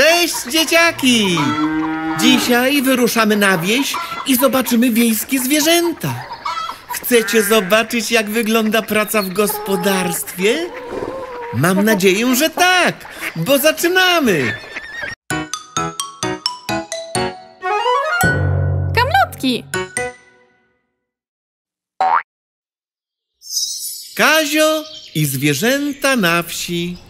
Cześć, dzieciaki! Dzisiaj wyruszamy na wieś i zobaczymy wiejskie zwierzęta. Chcecie zobaczyć, jak wygląda praca w gospodarstwie? Mam nadzieję, że tak, bo zaczynamy! Kamlotki! Kazio i zwierzęta na wsi.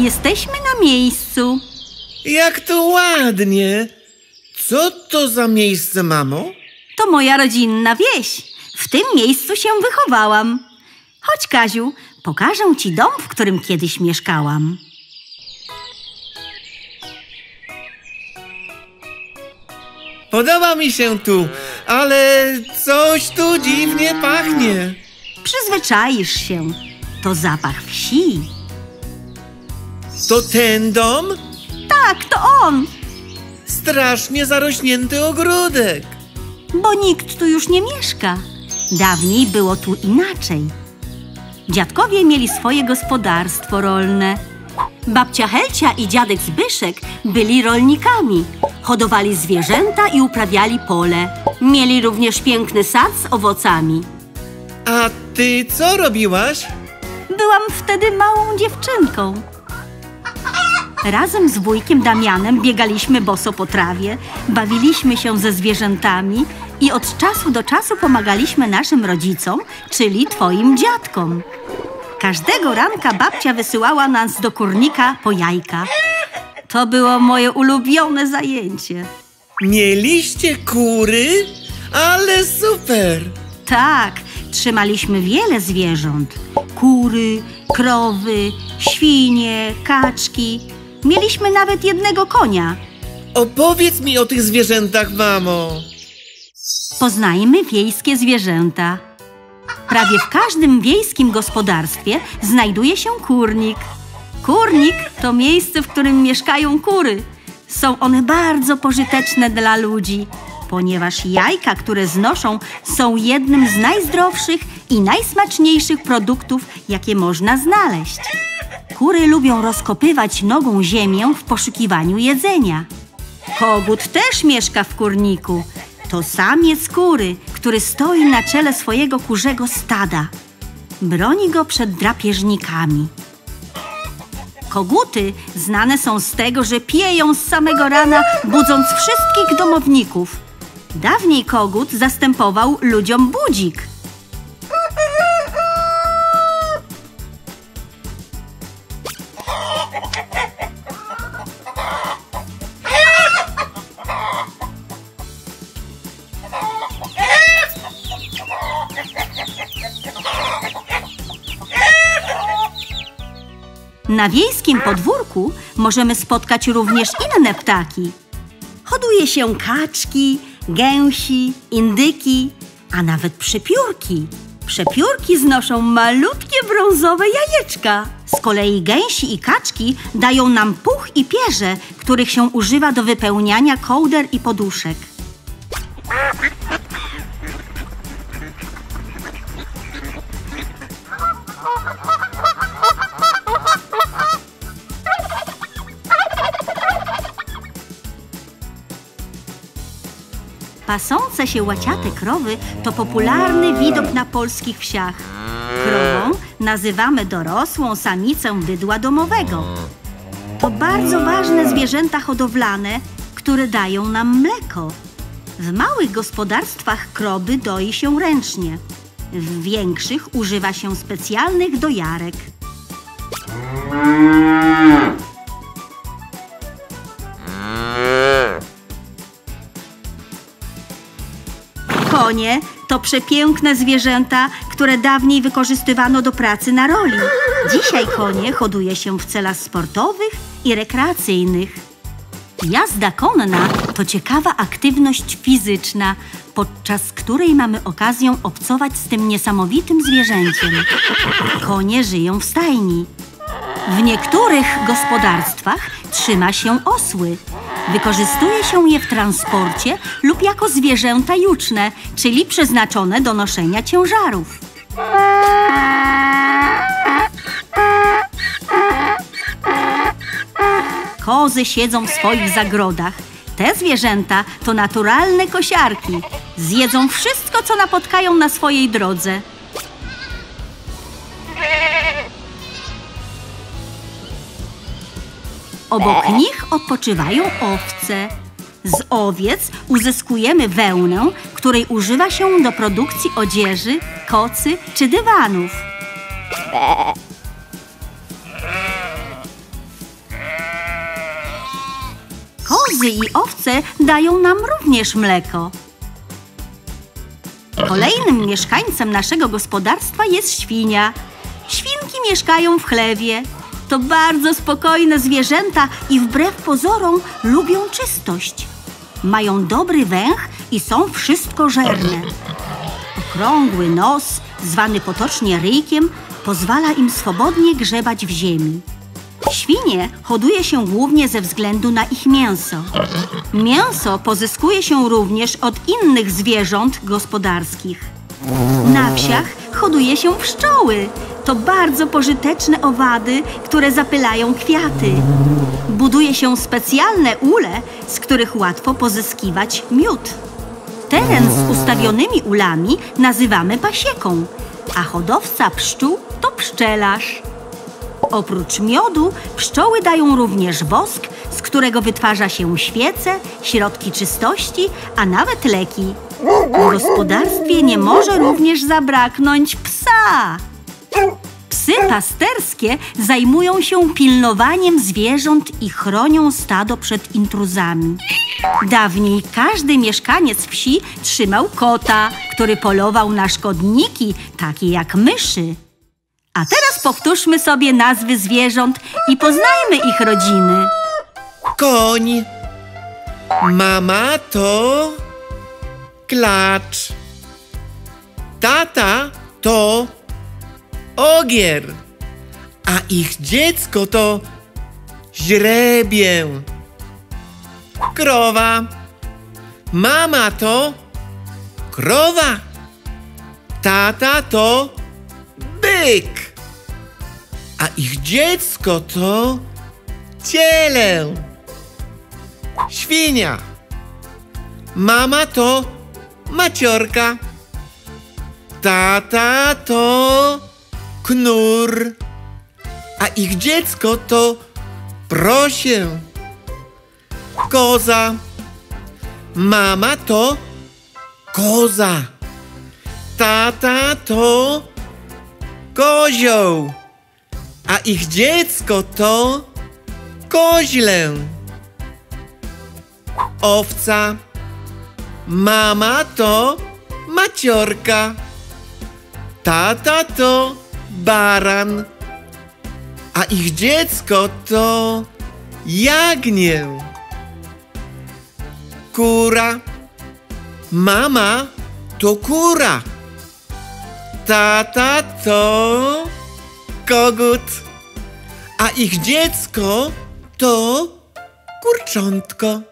Jesteśmy na miejscu. Jak to ładnie! Co to za miejsce, mamo? To moja rodzinna wieś. W tym miejscu się wychowałam. Chodź, Kaziu, pokażę ci dom, w którym kiedyś mieszkałam. Podoba mi się tu, ale coś tu dziwnie pachnie. Przyzwyczaisz się. To zapach wsi. To ten dom? Tak, to on, Strasznie zarośnięty ogródek. bo nikt tu już nie mieszka. Dawniej było tu inaczej. Dziadkowie mieli swoje gospodarstwo rolne. Babcia Helcia i dziadek Zbyszek byli rolnikami. Hodowali zwierzęta i uprawiali pole. Mieli również piękny sad z owocami. A ty co robiłaś? Byłam wtedy małą dziewczynką. Razem z wujkiem Damianem biegaliśmy boso po trawie, bawiliśmy się ze zwierzętami i od czasu do czasu pomagaliśmy naszym rodzicom, czyli twoim dziadkom. Każdego ranka babcia wysyłała nas do kurnika po jajka. To było moje ulubione zajęcie. Mieliście kury? Ale super! Tak, trzymaliśmy wiele zwierząt: kury, krowy, świnie, kaczki. Mieliśmy nawet jednego konia. Opowiedz mi o tych zwierzętach, mamo. Poznajmy wiejskie zwierzęta. Prawie w każdym wiejskim gospodarstwie znajduje się kurnik. Kurnik to miejsce, w którym mieszkają kury. Są one bardzo pożyteczne dla ludzi, ponieważ jajka, które znoszą, są jednym z najzdrowszych i najsmaczniejszych produktów, jakie można znaleźć. Kury lubią rozkopywać nogą ziemię w poszukiwaniu jedzenia. Kogut też mieszka w kurniku. To samiec kury, który stoi na czele swojego kurzego stada. Broni go przed drapieżnikami. Koguty znane są z tego, że pieją z samego rana, budząc wszystkich domowników. Dawniej kogut zastępował ludziom budzik. Na wiejskim podwórku możemy spotkać również inne ptaki. Hoduje się kaczki, gęsi, indyki, a nawet przepiórki. Przepiórki znoszą malutkie brązowe jajeczka. Z kolei gęsi i kaczki dają nam puch i pierze, których się używa do wypełniania kołder i poduszek. Się łaciate krowy to popularny widok na polskich wsiach. Krową nazywamy dorosłą samicę bydła domowego. To bardzo ważne zwierzęta hodowlane, które dają nam mleko. W małych gospodarstwach kroby doi się ręcznie. W większych używa się specjalnych dojarek. Konie to przepiękne zwierzęta, które dawniej wykorzystywano do pracy na roli. Dzisiaj konie hoduje się w celach sportowych i rekreacyjnych. Jazda konna to ciekawa aktywność fizyczna, podczas której mamy okazję obcować z tym niesamowitym zwierzęciem. Konie żyją w stajni. W niektórych gospodarstwach trzyma się osły. Wykorzystuje się je w transporcie lub jako zwierzęta juczne, czyli przeznaczone do noszenia ciężarów. Kozy siedzą w swoich zagrodach. Te zwierzęta to naturalne kosiarki. Zjedzą wszystko, co napotkają na swojej drodze. Obok nich odpoczywają owce. Z owiec uzyskujemy wełnę, której używa się do produkcji odzieży, kocy czy dywanów. Kozy i owce dają nam również mleko. Kolejnym mieszkańcem naszego gospodarstwa jest świnia. Świnki mieszkają w chlewie. To bardzo spokojne zwierzęta i wbrew pozorom lubią czystość. Mają dobry węch i są wszystkożerne. Okrągły nos, zwany potocznie ryjkiem, pozwala im swobodnie grzebać w ziemi. Świnie hoduje się głównie ze względu na ich mięso. Mięso pozyskuje się również od innych zwierząt gospodarskich. Na wsiach hoduje się pszczoły. To bardzo pożyteczne owady, które zapylają kwiaty. Buduje się specjalne ule, z których łatwo pozyskiwać miód. Teren z ustawionymi ulami nazywamy pasieką, a hodowca pszczół to pszczelarz. Oprócz miodu pszczoły dają również wosk, z którego wytwarza się świece, środki czystości, a nawet leki. W gospodarstwie nie może również zabraknąć psa. Psy pasterskie zajmują się pilnowaniem zwierząt i chronią stado przed intruzami. Dawniej każdy mieszkaniec wsi trzymał kota, który polował na szkodniki, takie jak myszy. A teraz powtórzmy sobie nazwy zwierząt i poznajmy ich rodziny. Koń. Mama to klacz. Tata to ogier. A ich dziecko to źrebię. Krowa. Mama to krowa. Tata to byk. A ich dziecko to cielę. Świnia. Mama to maciorka. Tata to knur. A ich dziecko to prosię. Koza. Mama to koza. Tata to kozioł. A ich dziecko to koźlę. Owca. Mama to maciorka. Tata to baran. A ich dziecko to jagnię. Kura. Mama to kura. Tata to kogut. A ich dziecko to kurczątko.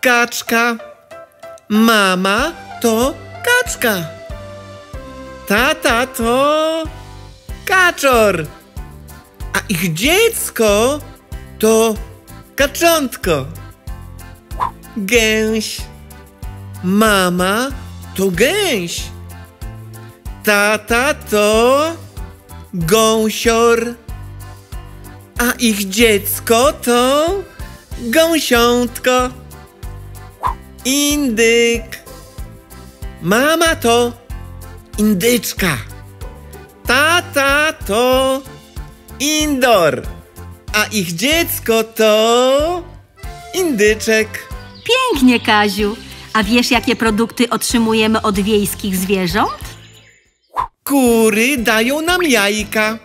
Kaczka. Mama to kaczka. Tata to kaczor. A ich dziecko to kaczątko. Gęś. Mama to gęś. Tata to gąsior. A ich dziecko to gąsiątko. Indyk. Mama to indyczka. Tata to indor. A ich dziecko to indyczek. Pięknie, Kaziu. A wiesz, jakie produkty otrzymujemy od wiejskich zwierząt? Kury dają nam jajka.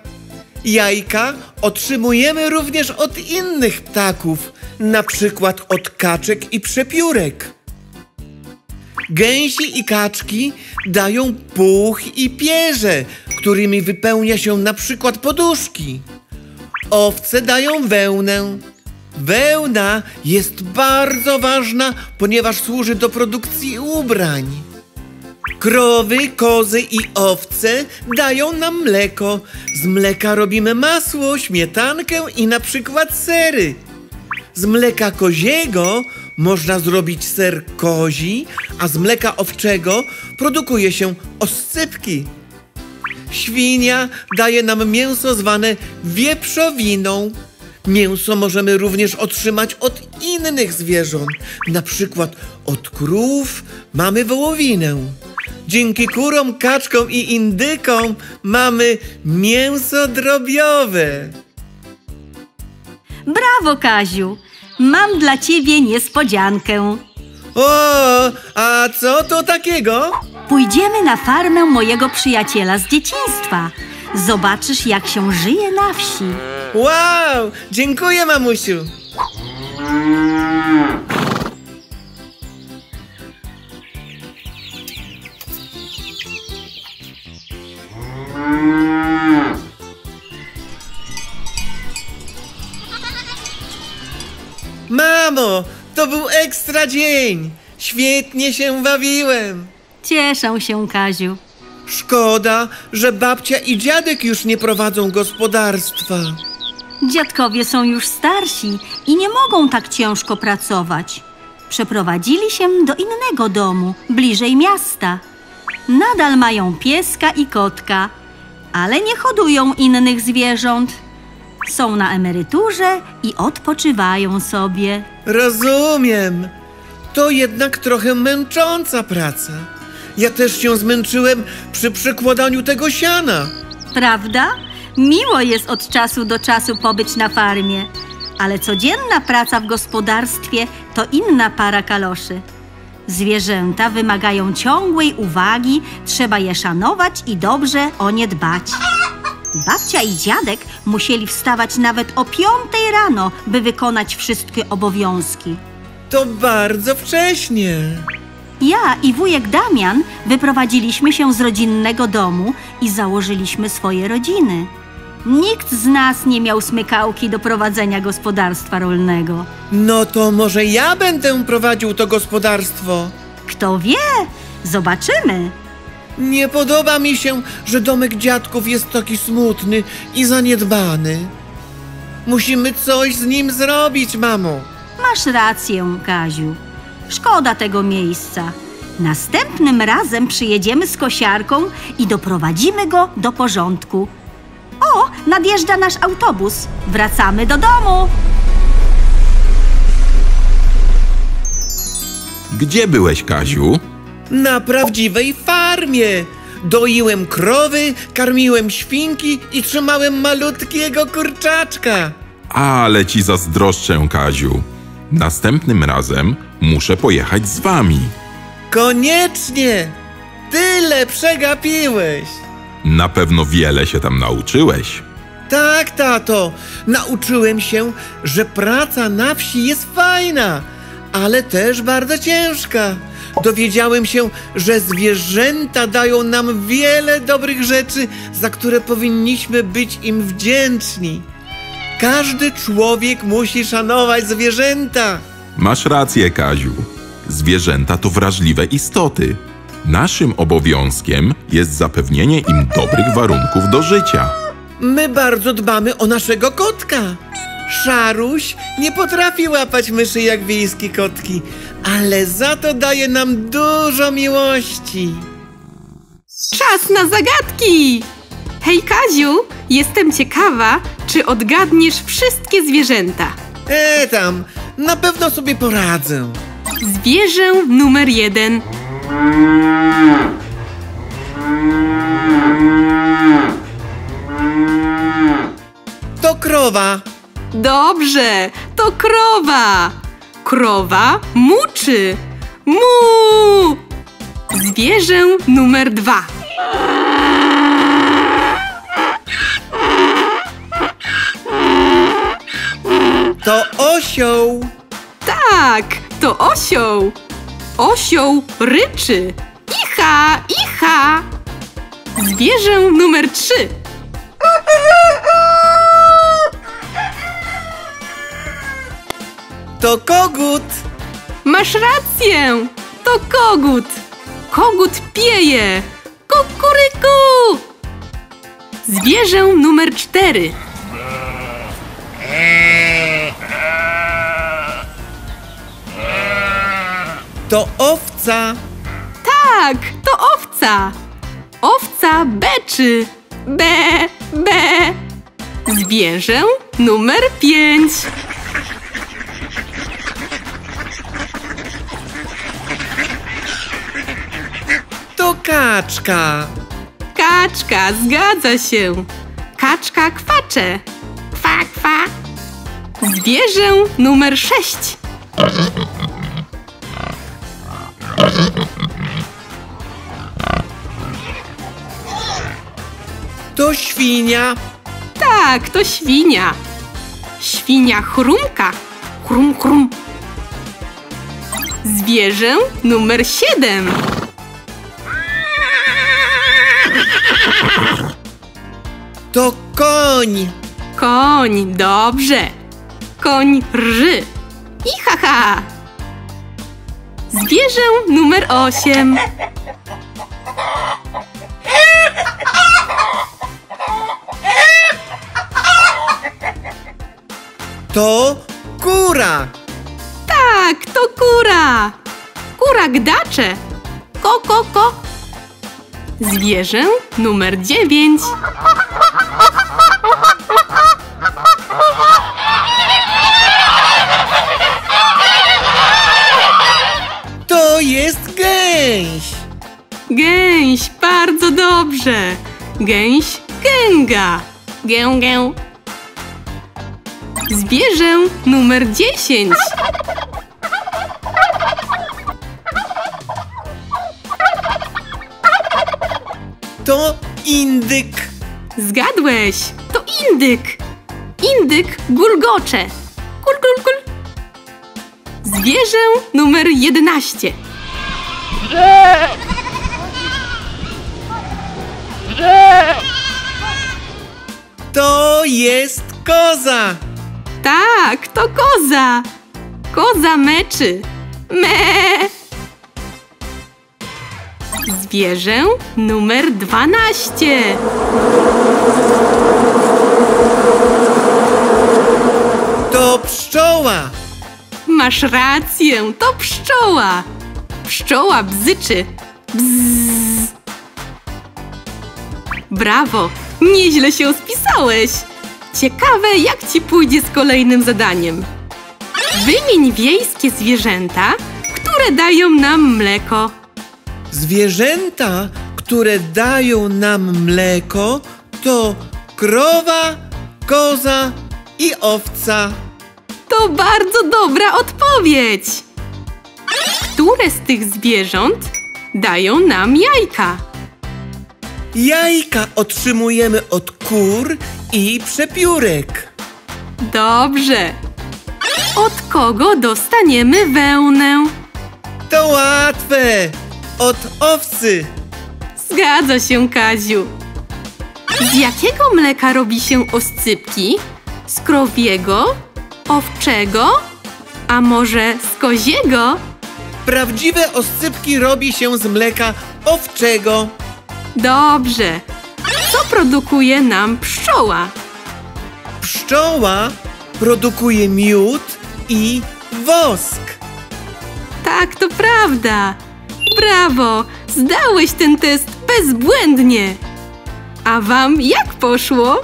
Jajka otrzymujemy również od innych ptaków, na przykład od kaczek i przepiórek. Gęsi i kaczki dają puch i pierze, którymi wypełnia się na przykład poduszki. Owce dają wełnę. Wełna jest bardzo ważna, ponieważ służy do produkcji ubrań. Krowy, kozy i owce dają nam mleko. Z mleka robimy masło, śmietankę i na przykład sery. Z mleka koziego można zrobić ser kozi, a z mleka owczego produkuje się oscypki. Świnia daje nam mięso zwane wieprzowiną. Mięso możemy również otrzymać od innych zwierząt, na przykład od krów mamy wołowinę. Dzięki kurom, kaczkom i indykom mamy mięso drobiowe. Brawo, Kaziu! Mam dla ciebie niespodziankę. O, a co to takiego? Pójdziemy na farmę mojego przyjaciela z dzieciństwa. Zobaczysz, jak się żyje na wsi. Wow, dziękuję mamusiu. Mamo, to był ekstra dzień. Świetnie się bawiłem. Cieszę się, Kaziu. Szkoda, że babcia i dziadek już nie prowadzą gospodarstwa. Dziadkowie są już starsi i nie mogą tak ciężko pracować. Przeprowadzili się do innego domu, bliżej miasta. Nadal mają pieska i kotka, ale nie hodują innych zwierząt. Są na emeryturze i odpoczywają sobie. Rozumiem. To jednak trochę męcząca praca. Ja też się zmęczyłem przy przekładaniu tego siana. Prawda? Miło jest od czasu do czasu pobyć na farmie, ale codzienna praca w gospodarstwie to inna para kaloszy. Zwierzęta wymagają ciągłej uwagi, trzeba je szanować i dobrze o nie dbać. Babcia i dziadek musieli wstawać nawet o piątej rano, by wykonać wszystkie obowiązki. To bardzo wcześnie. Ja i wujek Damian wyprowadziliśmy się z rodzinnego domu i założyliśmy swoje rodziny. Nikt z nas nie miał smykałki do prowadzenia gospodarstwa rolnego. No to może ja będę prowadził to gospodarstwo. Kto wie? Zobaczymy. Nie podoba mi się, że domek dziadków jest taki smutny i zaniedbany. Musimy coś z nim zrobić, mamo. Masz rację, Kaziu. Szkoda tego miejsca. Następnym razem przyjedziemy z kosiarką i doprowadzimy go do porządku. O, nadjeżdża nasz autobus. Wracamy do domu. Gdzie byłeś, Kaziu? Na prawdziwej farmie. Doiłem krowy, karmiłem świnki i trzymałem malutkiego kurczaczka. Ale ci zazdroszczę, Kaziu. Następnym razem muszę pojechać z wami. Koniecznie! Tyle przegapiłeś! Na pewno wiele się tam nauczyłeś. Tak, tato, nauczyłem się, że praca na wsi jest fajna, ale też bardzo ciężka. Dowiedziałem się, że zwierzęta dają nam wiele dobrych rzeczy, za które powinniśmy być im wdzięczni. Każdy człowiek musi szanować zwierzęta. Masz rację, Kaziu. Zwierzęta to wrażliwe istoty. Naszym obowiązkiem jest zapewnienie im dobrych warunków do życia. My bardzo dbamy o naszego kotka. Szaruś nie potrafi łapać myszy jak wiejskie kotki, ale za to daje nam dużo miłości. Czas na zagadki! Hej Kaziu, jestem ciekawa, czy odgadniesz wszystkie zwierzęta. E tam, na pewno sobie poradzę. Zwierzę numer jeden. To krowa. Dobrze, to krowa. Krowa muczy. Mu! Zwierzę numer dwa. To osioł. Tak, to osioł. Osioł ryczy. Icha, icha. Zwierzę numer trzy. To kogut! Masz rację! To kogut! Kogut pieje! Kukuryku! Zwierzę numer cztery. To owca! Tak, to owca! Owca beczy! Be, be! Zwierzę numer pięć. To kaczka! Kaczka, zgadza się. Kaczka kwacze. Kwa, kwa. Zwierzę numer sześć. To świnia! Tak, to świnia. Świnia chrumka. Chrum, chrum. Zwierzę numer siedem. Koń! Koń, dobrze. Koń rży. I haha. Zwierzę numer osiem. To kura! Tak, to kura. Kura gdacze. Ko, ko, ko. Zwierzę numer dziewięć. To jest gęś! Gęś, bardzo dobrze. Gęś gęga. Gę, gę. Zwierzę numer dziesięć. To indyk! Zgadłeś, to indyk. Indyk gulgocze. Gul, gul, gul. Zwierzę numer jedenaście. To jest koza! Tak, to koza. Koza meczy. Me. Zwierzę numer dwanaście. To pszczoła! Masz rację, to pszczoła. Pszczoła bzyczy. Bzz. Brawo, nieźle się spisałeś. Ciekawe, jak ci pójdzie z kolejnym zadaniem. Wymień wiejskie zwierzęta, które dają nam mleko. Zwierzęta, które dają nam mleko, to krowa, koza i owca. To bardzo dobra odpowiedź. Które z tych zwierząt dają nam jajka? Jajka otrzymujemy od kur i przepiórek. Dobrze. Od kogo dostaniemy wełnę? To łatwe! Od owcy. Zgadza się, Kaziu. Z jakiego mleka robi się oscypki? Z krowiego? Owczego? A może z koziego? Prawdziwe oscypki robi się z mleka owczego. Dobrze. Co produkuje nam pszczoła? Pszczoła produkuje miód i wosk. Tak, to prawda. Brawo! Zdałeś ten test bezbłędnie. A wam jak poszło?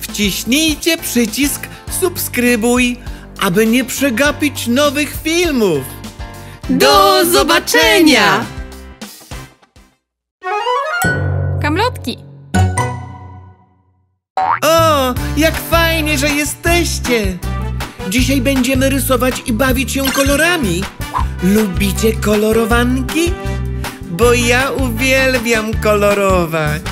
Wciśnijcie przycisk subskrybuj, aby nie przegapić nowych filmów. Do zobaczenia! Kamlotki. O, jak fajnie, że jesteście! Dzisiaj będziemy rysować i bawić się kolorami. Lubicie kolorowanki? Bo ja uwielbiam kolorować.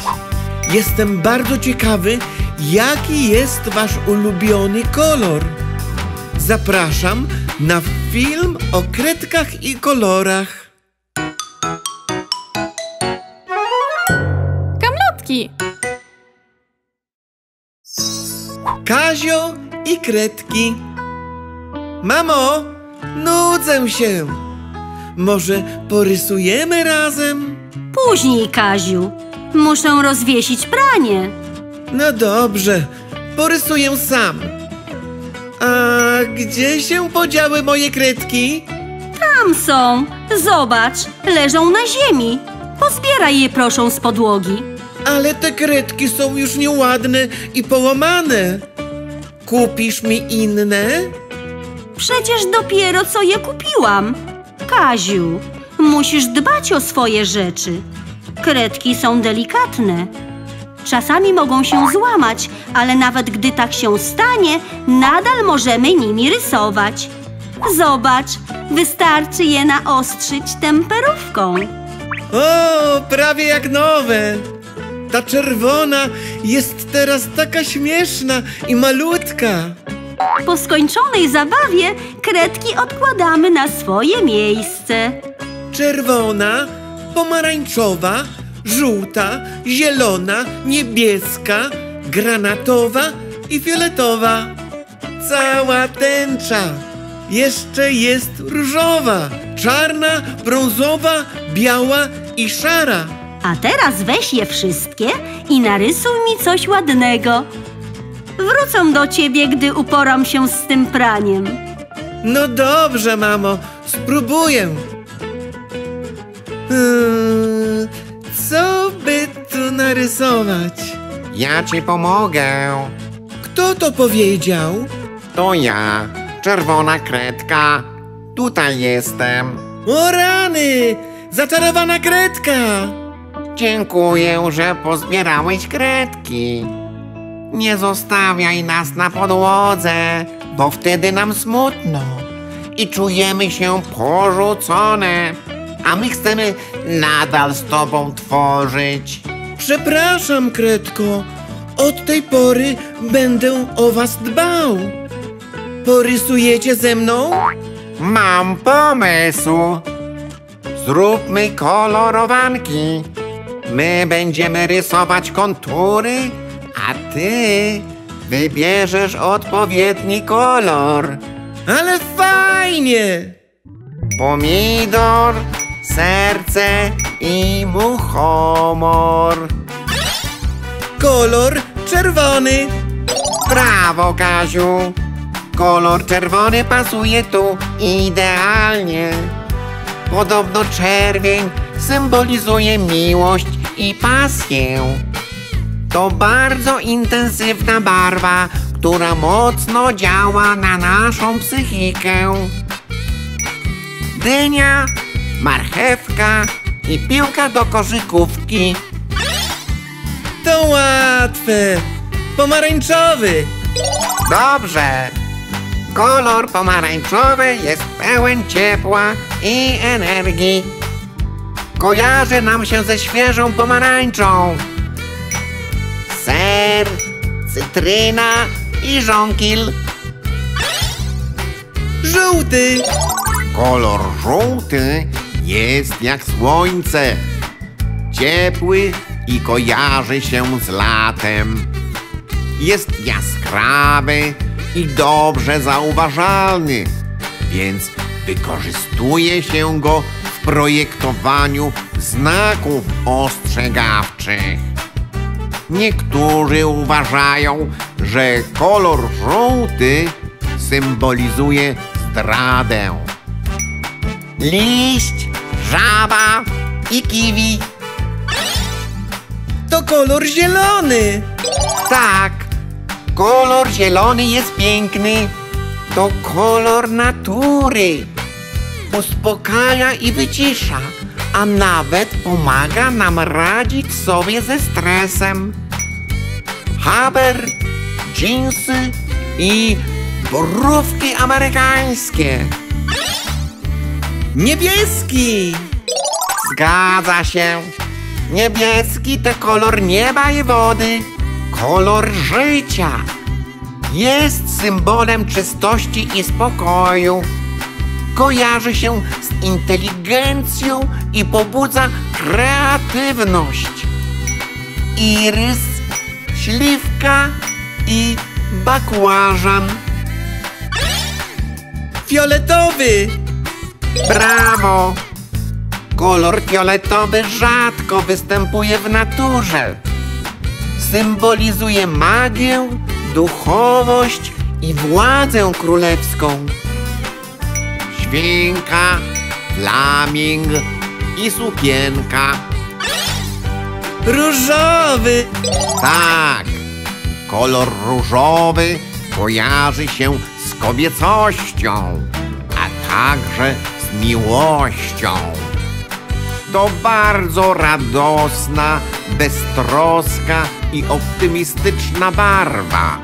Jestem bardzo ciekawy, jaki jest wasz ulubiony kolor. Zapraszam na film o kredkach i kolorach. Kamlotki. Kazio i kredki. Mamo, nudzę się. Może porysujemy razem? Później, Kaziu. Muszę rozwiesić pranie. No dobrze, porysuję sam. A gdzie się podziały moje kredki? Tam są. Zobacz, leżą na ziemi. Pozbieraj je proszę z podłogi. Ale te kredki są już nieładne i połamane. Kupisz mi inne? Przecież dopiero co je kupiłam. Kaziu, musisz dbać o swoje rzeczy. Kredki są delikatne. Czasami mogą się złamać, ale nawet gdy tak się stanie, nadal możemy nimi rysować. Zobacz, wystarczy je naostrzyć temperówką. O, prawie jak nowe. Ta czerwona jest teraz taka śmieszna i malutka. Po skończonej zabawie kredki odkładamy na swoje miejsce. Czerwona, pomarańczowa, żółta, zielona, niebieska, granatowa i fioletowa. Cała tęcza. Jeszcze jest różowa, czarna, brązowa, biała i szara. A teraz weź je wszystkie i narysuj mi coś ładnego. Wrócę do ciebie, gdy uporam się z tym praniem. No dobrze, mamo, spróbuję. Hmm, co by tu narysować? Ja ci pomogę. Kto to powiedział? To ja, czerwona kredka. Tutaj jestem. O rany! Zaczarowana kredka! Dziękuję, że pozbierałeś kredki. Nie zostawiaj nas na podłodze, bo wtedy nam smutno i czujemy się porzucone. A my chcemy nadal z tobą tworzyć. Przepraszam, kredko. Od tej pory będę o was dbał. Porysujecie ze mną? Mam pomysł. Zróbmy kolorowanki. My będziemy rysować kontury, a ty wybierzesz odpowiedni kolor. Ale fajnie! Pomidor, serce i muchomor. Kolor czerwony. Brawo, Kaziu! Kolor czerwony pasuje tu idealnie. Podobno czerwień symbolizuje miłość i pasję. To bardzo intensywna barwa, która mocno działa na naszą psychikę. Dynia, marchewka i piłka do koszykówki. To łatwe. Pomarańczowy. Dobrze. Kolor pomarańczowy jest pełen ciepła i energii. Kojarzy nam się ze świeżą pomarańczą. Ser, cytryna i żonkil. Żółty. Kolor żółty jest jak słońce. Ciepły i kojarzy się z latem. Jest jaskrawy i dobrze zauważalny, więc wykorzystuje się go w projektowaniu znaków ostrzegawczych. Niektórzy uważają, że kolor żółty symbolizuje zdradę. Liść, żaba i kiwi. To kolor zielony. Tak, kolor zielony jest piękny. To kolor natury. Uspokaja i wycisza, a nawet pomaga nam radzić sobie ze stresem. Haber, dżinsy i borówki amerykańskie. Niebieski. Zgadza się. Niebieski to kolor nieba i wody, kolor życia. Jest symbolem czystości i spokoju. Kojarzy się z inteligencją i pobudza kreatywność. Irys, śliwka i bakłażan. Fioletowy! Brawo! Kolor fioletowy rzadko występuje w naturze. Symbolizuje magię, duchowość i władzę królewską. Świnka, flaming i sukienka. Różowy! Tak, kolor różowy kojarzy się z kobiecością, a także miłością. To bardzo radosna, beztroska i optymistyczna barwa.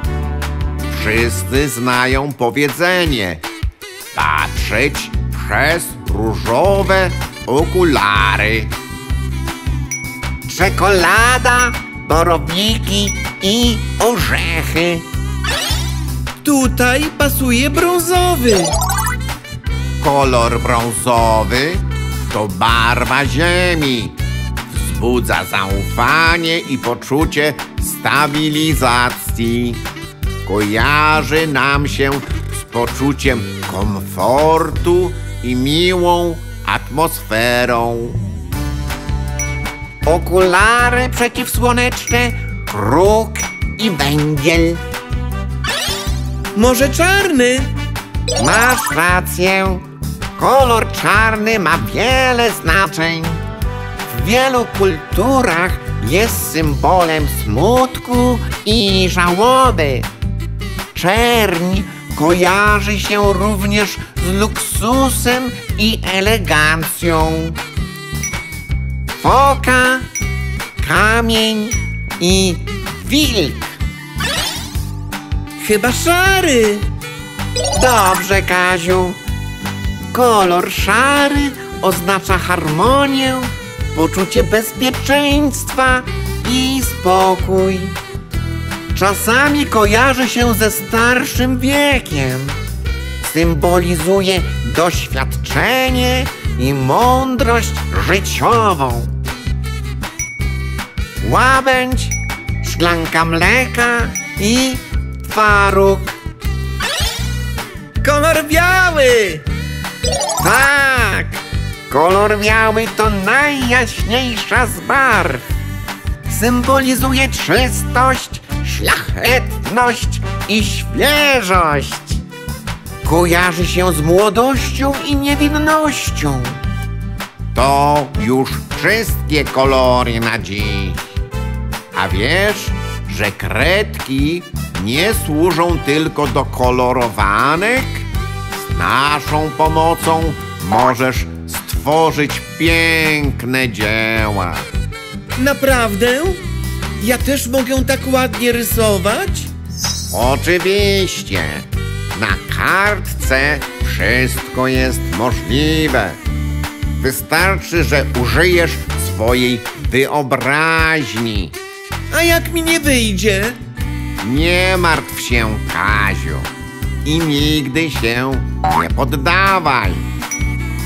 Wszyscy znają powiedzenie patrzeć przez różowe okulary. Czekolada, borowniki i orzechy. Tutaj pasuje brązowy. Kolor brązowy to barwa ziemi. Wzbudza zaufanie i poczucie stabilizacji. Kojarzy nam się z poczuciem komfortu i miłą atmosferą. Okulary przeciwsłoneczne, kruk i węgiel. Może czarny? Masz rację. Kolor czarny ma wiele znaczeń. W wielu kulturach jest symbolem smutku i żałoby. Czerń kojarzy się również z luksusem i elegancją. Foka, kamień i wilk. Chyba szary. Dobrze, Kaziu. Kolor szary oznacza harmonię, poczucie bezpieczeństwa i spokój. Czasami kojarzy się ze starszym wiekiem. Symbolizuje doświadczenie i mądrość życiową. Łabędź, szklanka mleka i twaróg. Kolor biały! Tak! Kolor biały to najjaśniejsza z barw. Symbolizuje czystość, szlachetność i świeżość. Kojarzy się z młodością i niewinnością. To już wszystkie kolory na dziś. A wiesz, że kredki nie służą tylko do kolorowanek? Naszą pomocą możesz stworzyć piękne dzieła. Naprawdę? Ja też mogę tak ładnie rysować? Oczywiście, na kartce wszystko jest możliwe. Wystarczy, że użyjesz swojej wyobraźni. A jak mi nie wyjdzie? Nie martw się, Kaziu. I nigdy się nie poddawaj.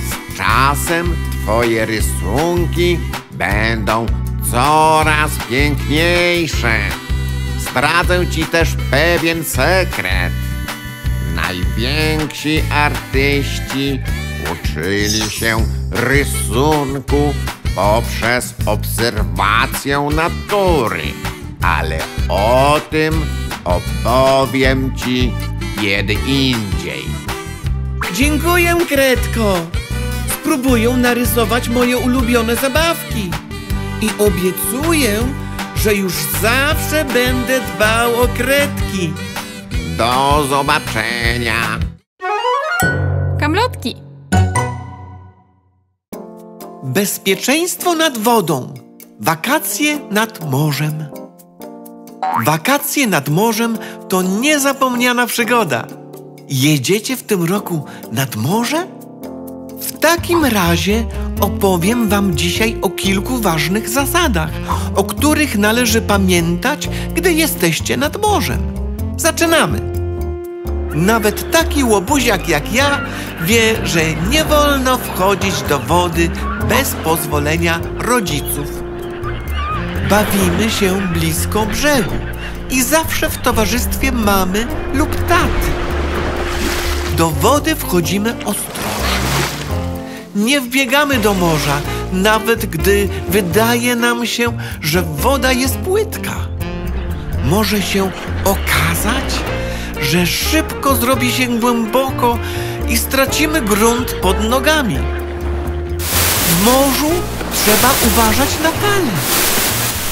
Z czasem twoje rysunki będą coraz piękniejsze. Zdradzę ci też pewien sekret. Najwięksi artyści uczyli się rysunku poprzez obserwację natury, ale o tym opowiem ci kiedy indziej. Dziękuję, Kredko. Spróbuję narysować moje ulubione zabawki. I obiecuję, że już zawsze będę dbał o kredki. Do zobaczenia. Kamlotki. Bezpieczeństwo nad wodą. Wakacje nad morzem. Wakacje nad morzem to niezapomniana przygoda. Jedziecie w tym roku nad morze? W takim razie opowiem Wam dzisiaj o kilku ważnych zasadach, o których należy pamiętać, gdy jesteście nad morzem. Zaczynamy! Nawet taki łobuziak jak ja wie, że nie wolno wchodzić do wody bez pozwolenia rodziców. Bawimy się blisko brzegu i zawsze w towarzystwie mamy lub taty. do wody wchodzimy ostrożnie. Nie wbiegamy do morza, nawet gdy wydaje nam się, że woda jest płytka. Może się okazać, że szybko zrobi się głęboko i stracimy grunt pod nogami. W morzu trzeba uważać na fale,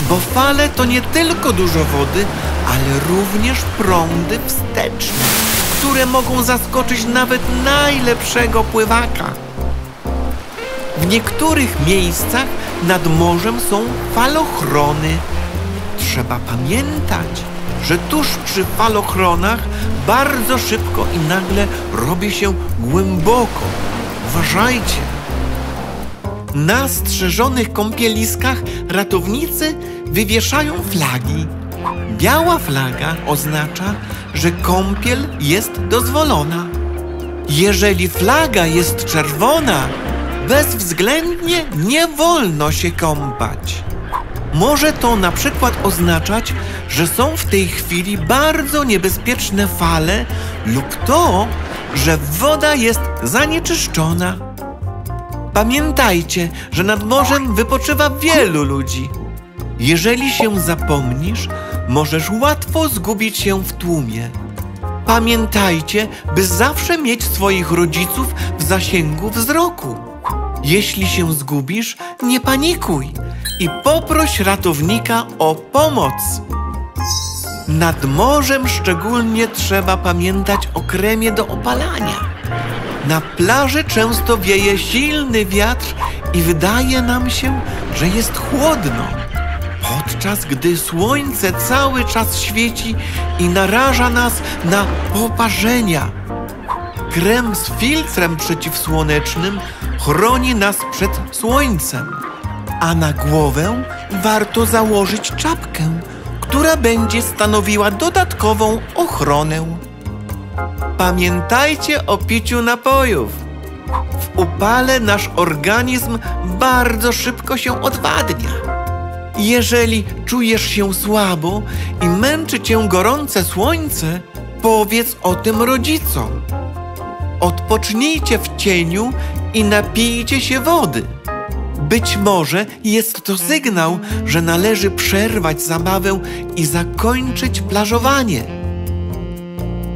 bo fale to nie tylko dużo wody, ale również prądy wsteczne, które mogą zaskoczyć nawet najlepszego pływaka. W niektórych miejscach nad morzem są falochrony. Trzeba pamiętać, że tuż przy falochronach bardzo szybko i nagle robi się głęboko. Uważajcie! Na strzeżonych kąpieliskach ratownicy wywieszają flagi. Biała flaga oznacza, że kąpiel jest dozwolona. Jeżeli flaga jest czerwona, bezwzględnie nie wolno się kąpać. Może to na przykład oznaczać, że są w tej chwili bardzo niebezpieczne fale lub to, że woda jest zanieczyszczona. Pamiętajcie, że nad morzem wypoczywa wielu ludzi. Jeżeli się zapomnisz, możesz łatwo zgubić się w tłumie. Pamiętajcie, by zawsze mieć swoich rodziców w zasięgu wzroku. Jeśli się zgubisz, nie panikuj i poproś ratownika o pomoc. Nad morzem szczególnie trzeba pamiętać o kremie do opalania. Na plaży często wieje silny wiatr i wydaje nam się, że jest chłodno. Podczas gdy słońce cały czas świeci i naraża nas na poparzenia. Krem z filtrem przeciwsłonecznym chroni nas przed słońcem, a na głowę warto założyć czapkę, która będzie stanowiła dodatkową ochronę. Pamiętajcie o piciu napojów. W upale nasz organizm bardzo szybko się odwadnia. Jeżeli czujesz się słabo i męczy cię gorące słońce, powiedz o tym rodzicom. Odpocznijcie w cieniu i napijcie się wody. Być może jest to sygnał, że należy przerwać zabawę i zakończyć plażowanie.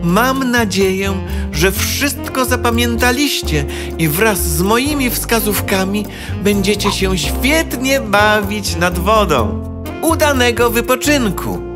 Mam nadzieję, że wszystko zapamiętaliście i wraz z moimi wskazówkami będziecie się świetnie bawić nad wodą. Udanego wypoczynku!